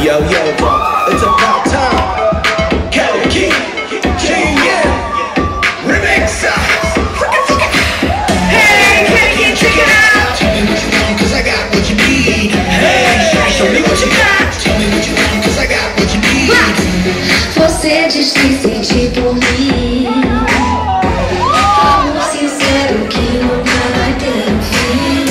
Yo, yo, bro, it's about time. Kelly King, King, yeah. Remix. Hey, Kelly King, check it out. Tell me what you want, cause I got what you need. Hey, show me what you got. Tell me what you want, cause I got what you need. Você diz que sente por mim. Amor sincero que nunca vai ter um.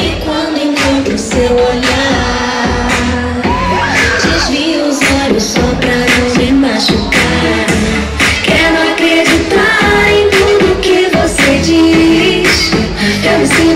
E quando encontro seu olhar.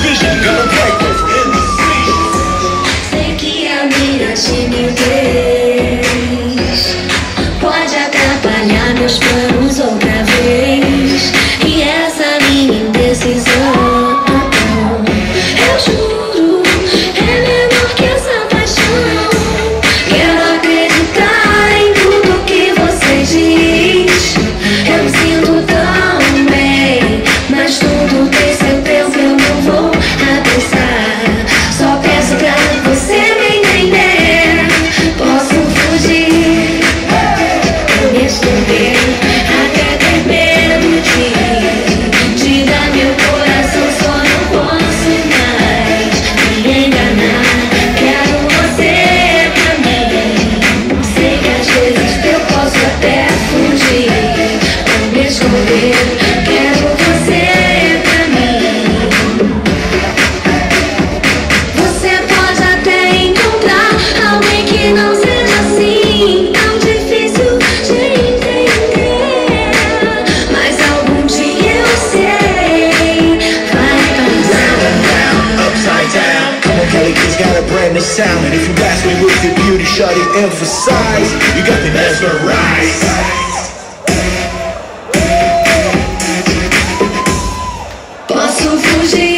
vision, gonna break it. the sound. And if you ask me with the beauty shot it emphasize. You got the mesmerized Posso fugir?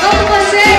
Como você